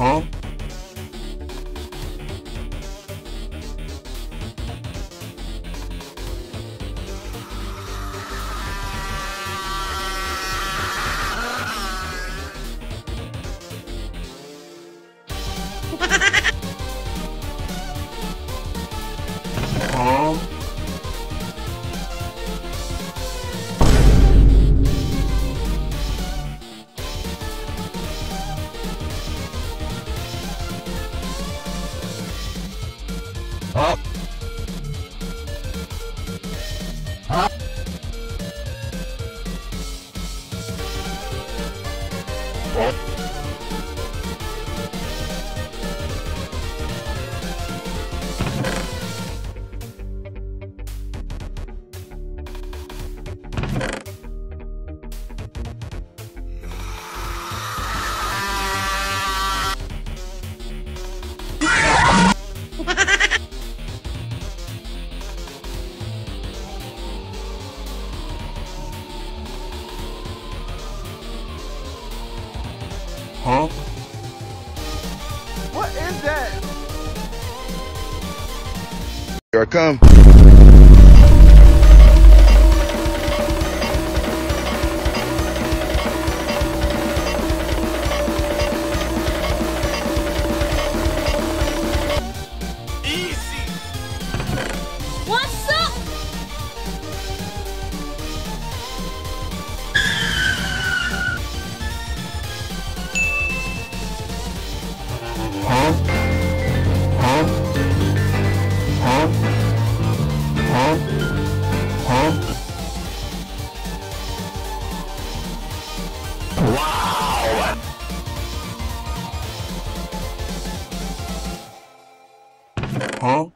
huh? Here I come. huh?